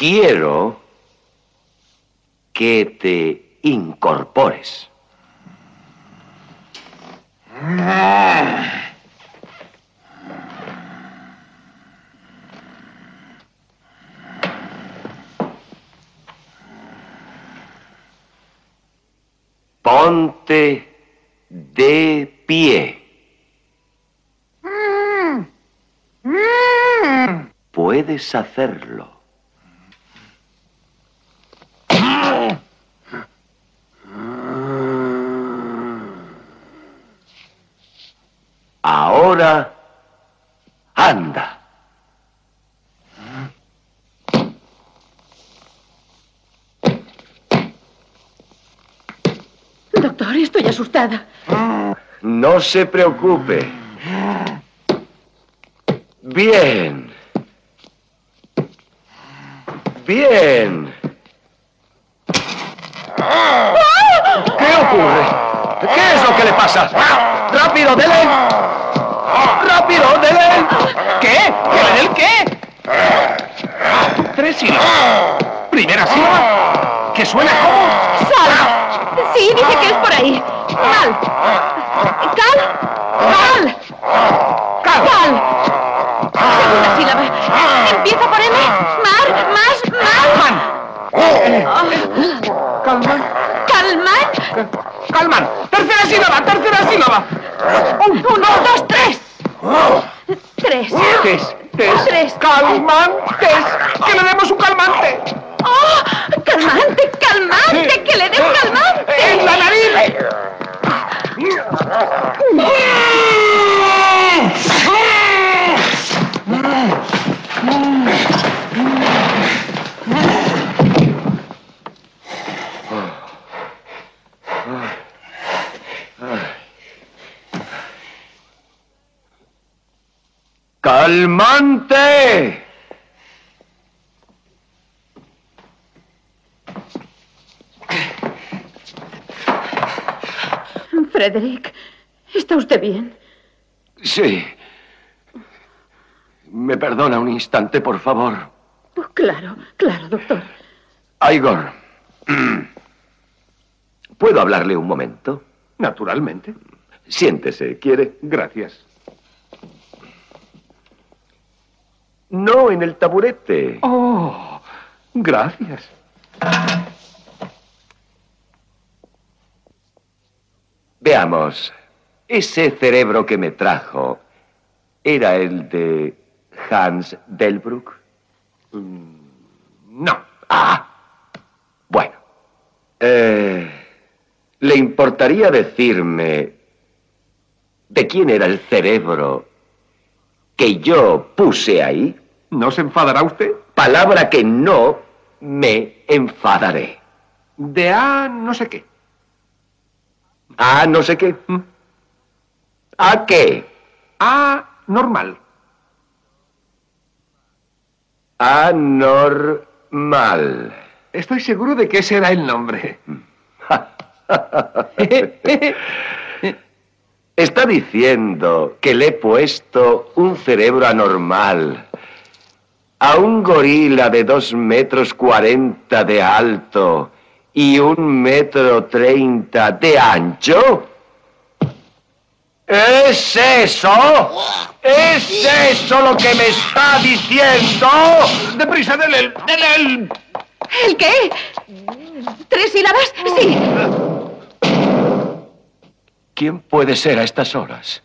Quiero que te incorpores. Ponte de pie. Puedes hacerlo. Ahora, anda. Doctor, estoy asustada. No se preocupe. Bien. Bien. ¿Qué ocurre? ¿Qué es lo que le pasa? ¡Rápido, dele! ¡Rápido, dele! ¿Qué? ¿Que le dé el qué? Tres sílabas. Primera sílaba. ¿Que suena como? Dice que es por ahí. Mal. ¿Cal? ¡Cal! Cal. ¡Cal! Segunda sílaba. Empieza por M. Mar, más, mal. Calman. Calman. Calman. Tercera sílaba, tercera sílaba. Uno, dos, tres. Tres. Tes, Tres. Calmantes. Que le demos un calmante. ¡Oh! ¡Calmante, calmante! ¡Que le dé un calmante! En la nariz. ¡Calmante! Frederick, ¿está usted bien? Sí. ¿Me perdona un instante, por favor? Oh, claro, claro, doctor. Igor. ¿Puedo hablarle un momento? Naturalmente. Siéntese, ¿quiere? Gracias. No en el taburete. Oh, gracias. Veamos. Ese cerebro que me trajo, ¿era el de Hans Delbruck? No. Ah. Bueno. Eh, ¿Le importaría decirme de quién era el cerebro que yo puse ahí? ¿No se enfadará usted? Palabra que no me enfadaré. De A no sé qué. Ah, no sé qué. ¿Mm? ¿A qué? A normal. Anormal. Estoy seguro de que ese era el nombre. Está diciendo que le he puesto un cerebro anormal a un gorila de dos metros cuarenta de alto y un metro treinta de ancho. ¿Es eso? ¿Es eso lo que me está diciendo? Deprisa, dele el, el. ¿El qué? ¿Tres sílabas? Sí. ¿Quién puede ser a estas horas?